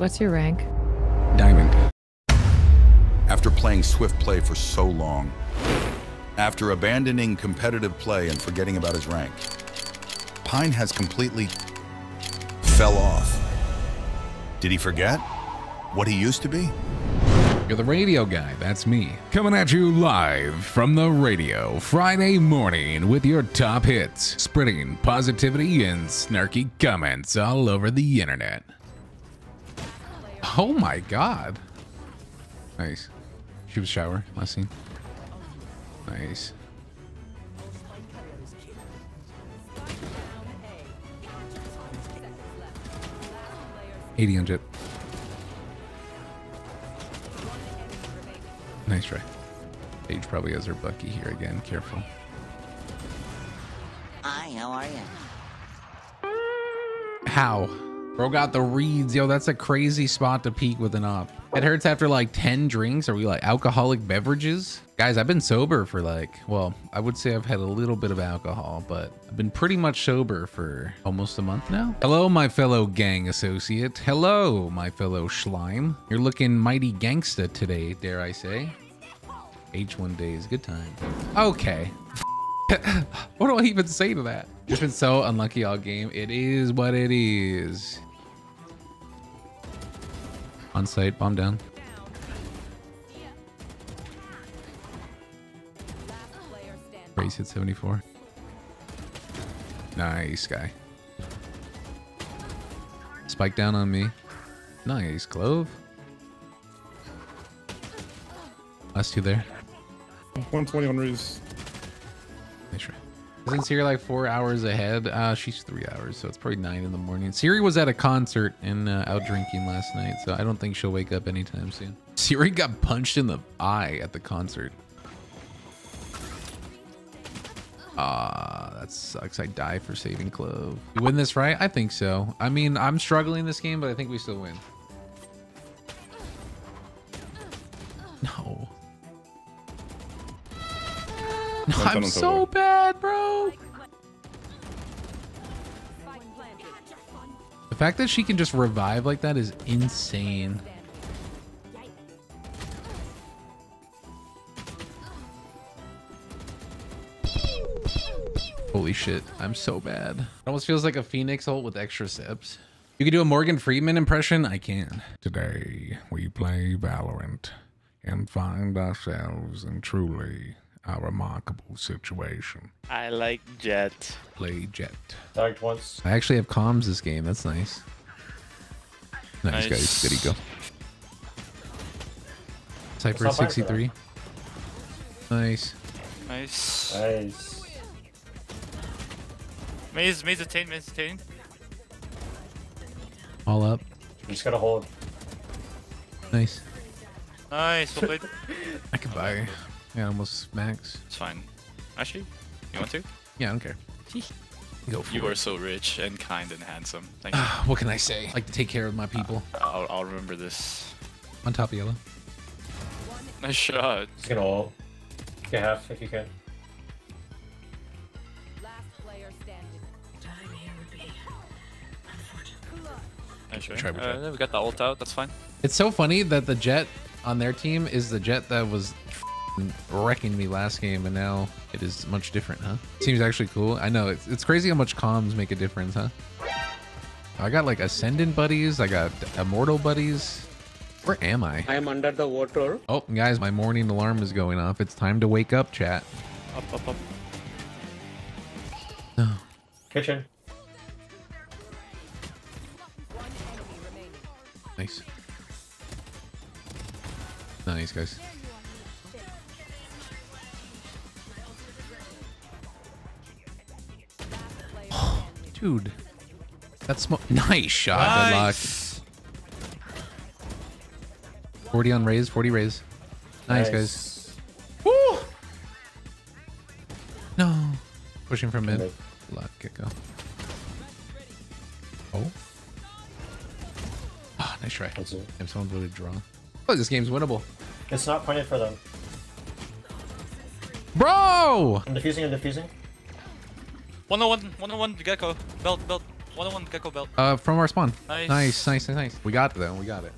What's your rank? Diamond. After playing Swift Play for so long, after abandoning competitive play and forgetting about his rank, Pine has completely fell off. Did he forget what he used to be? You're the radio guy, that's me. Coming at you live from the radio Friday morning with your top hits, spreading positivity and snarky comments all over the internet. Oh my god. Nice. She was shower last scene. Nice. Eighty on Jett. Nice try. Paige probably has her Bucky here again. Careful. Hi, how are you? How? Bro got the reeds. Yo, that's a crazy spot to peak with an op. It hurts after like 10 drinks. Are we like alcoholic beverages? Guys, I've been sober for like, well, I would say I've had a little bit of alcohol, but I've been pretty much sober for almost a month now. Hello, my fellow gang associate. Hello, my fellow slime. You're looking mighty gangsta today, dare I say. H1 days, good time. Okay. what do I even say to that? Just been so unlucky all game. It is what it is. On site, bomb down. Raze hit 74. Nice guy. Spike down on me. Nice, Clove. Last two there. 120 on Reese. Nice try. Isn't Siri like four hours ahead? Uh, she's three hours, so it's probably nine in the morning. Siri was at a concert and uh, out drinking last night, so I don't think she'll wake up anytime soon. Siri got punched in the eye at the concert. Ah, that sucks. I die for saving Clove. We win this, right? I think so. I mean, I'm struggling this game, but I think we still win. No. One I'm tunnel so total. bad, bro. The fact that she can just revive like that is insane. Holy shit, I'm so bad. It almost feels like a Phoenix ult with extra sips. You can do a Morgan Freeman impression? I can. Today, we play Valorant and find ourselves in truly a remarkable situation. I like Jett. Play Jett. Tagged once. I actually have comms this game. That's nice. Nice, Nice. guys. There you go. Cypher not bad for 63. Nice. Nice. Nice. Maze, Maze attain, Maze attain. All up. You just gotta hold. Nice. Nice, well played. I could buy. Yeah, almost max. It's fine. Actually, you want to? Yeah, I don't care. Go for it. You it. are so rich and kind and handsome. Thank you. what can I say? I like to take care of my people. I'll, I'll remember this. On top of yellow. Nice shot. Just gonna. Get half if you can. Nice shot. Try with Uh, we got the ult out. That's fine. It's so funny that the Jett on their team is the Jett that was f***ing wrecking me last game, and now it is much different, huh? Seems actually cool. I know it's it's crazy how much comms make a difference, huh? I got like ascendant buddies. I got immortal buddies. Where am I? I am under the water. Oh, guys, my morning alarm is going off. It's time to wake up, chat. Up, up, up. No. Kitchen. Nice. Nice, guys. Dude. That's smoke. Nice shot. Good luck. Nice. 40 on Raze. 40 Raze. Nice, guys. Woo! No. Pushing from mid. Luck. Get go. Oh. Ah, nice try. That's it. If someone draw. Oh, this game's winnable. It's not pointed for them. Bro! I'm defusing, I'm defusing. 101, 101, Gekko. Belt, belt. One on one Gekko belt. Uh, from our spawn. Nice. Nice, nice, nice, nice. We got it though. We got it.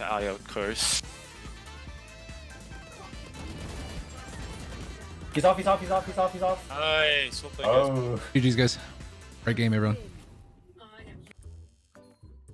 Ah, yo, curse. He's off, he's off, he's off, he's off, he's off. Nice. Well played, guys. Oh. GG's guys. Great game, everyone.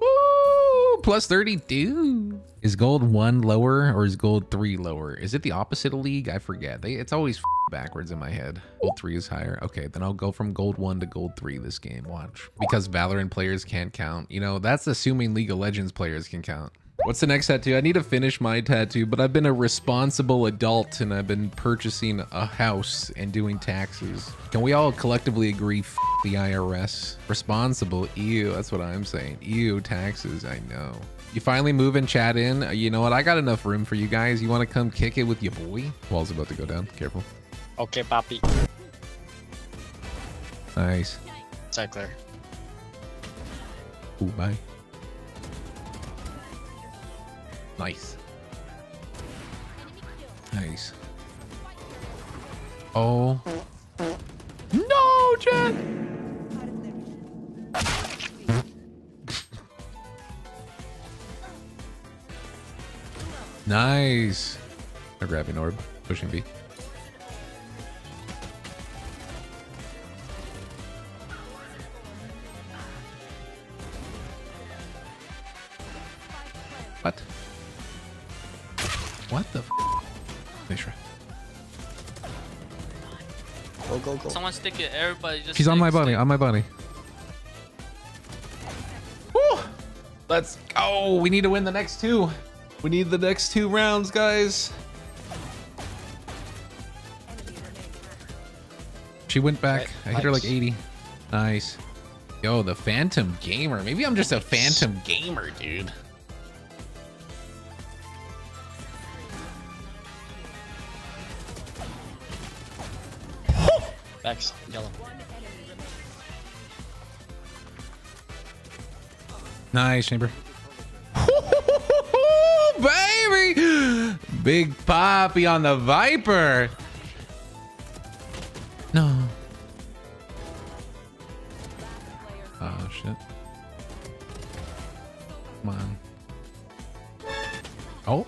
Woo! Plus 32. Is gold one lower or is gold three lower? Is it the opposite of league? I forget. They, it's always backwards in my head. Gold three is higher. Okay, then I'll go from gold one to gold three this game. Watch. Because Valorant players can't count. You know, that's assuming League of Legends players can count. What's the next tattoo? I need to finish my tattoo, but I've been a responsible adult and I've been purchasing a house and doing taxes. Can we all collectively agree the IRS? Responsible, ew, that's what I'm saying. Ew, taxes, I know. You finally move and chat in. Uh, You know what? I got enough room for you guys. You want to come kick it with your boy? Wall's about to go down. Careful. Okay, Papi. Nice. Side clear. Ooh, bye. Nice. Nice. Oh. No, Jett! nice. I'm grabbing orb. Pushing B. What the f? Nice try. Go, go, go. Someone stick it. Everybody just. He's on my bunny. stick. On my bunny. Woo! Let's go. We need to win the next two. We need the next two rounds, guys. She went back. I hit her like 80. Nice. Yo, the Phantom Gamer. Maybe I'm just a Phantom Gamer, dude. Backs, yellow. Nice, Chamber. Baby! Big Poppy on the Viper. No. Oh, shit. Come on. Oh.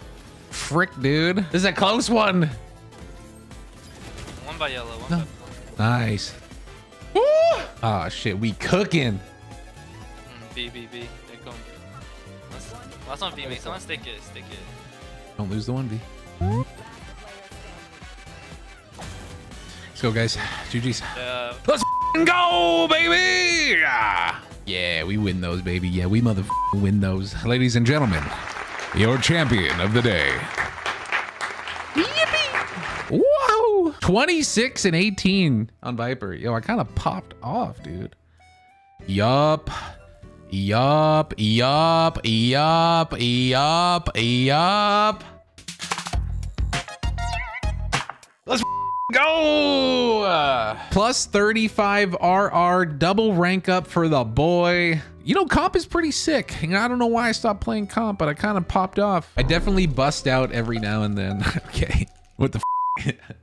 Frick, dude. This is a close one. One by yellow. One No. by Nice. Woo! Oh, shit. We cooking. mm, B B B. They're going. Last, last one B mate. Someone stick it. Stick it. Don't lose the 1v. Let's go, guys. GG's. Uh, Let's go, baby! Yeah. yeah, we win those, baby. Yeah, we mother win those. Ladies and gentlemen, your champion of the day. 26 and 18 on Viper. Yo, I kind of popped off, dude. Yup. Yup. Yup. Yup. Yup. Yup. Let's go! Plus 35 RR, double rank up for the boy. You know, comp is pretty sick. And I don't know why I stopped playing comp, but I kind of popped off. I definitely bust out every now and then. okay. What the